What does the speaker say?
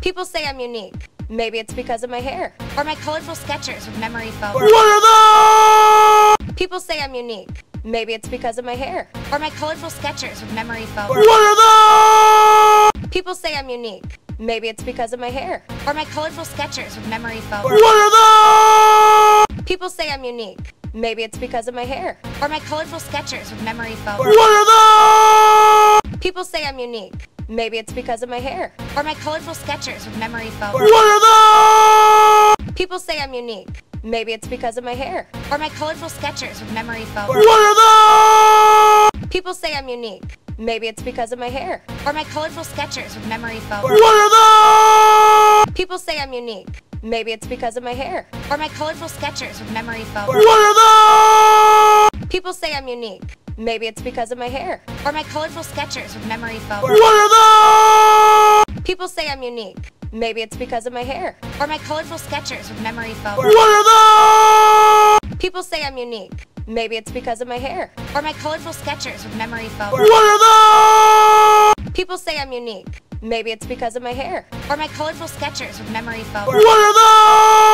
People say I'm unique. Maybe it's because of my hair. Or my colorful Skechers with memory foam. What are those? People say I'm unique. Maybe it's because of my hair. Or my colorful Skechers with memory foam. What are those? People say I'm unique. Maybe it's because of my hair. Or my colorful Skechers with memory foam. What are those? People say I'm unique. Maybe it's because of my hair. Or my colorful Skechers with memory foam. What are those? People say I'm unique. Maybe it's because of my hair. Or my colorful Skechers with memory foam. What are those? People say I'm unique. Maybe it's because of my hair. Or my colorful Skechers with memory foam. What are those? People say I'm unique. Maybe it's because of my hair. Or my colorful Skechers with memory foam. What are those? People say I'm unique. Maybe it's because of my hair. Or my colorful Skechers with memory foam. What are those? People say I'm unique. Maybe it's because of my hair. Or my colorful Skechers with memory foam. What are those? People say I'm unique. Maybe it's because of my hair. Or my colorful Skechers with memory foam. What are those? People say I'm unique. Maybe it's because of my hair. Or my colorful Skechers with memory foam. What are those? People say I'm unique. Maybe it's because of my hair. Or my colorful Skechers with memory foam. What are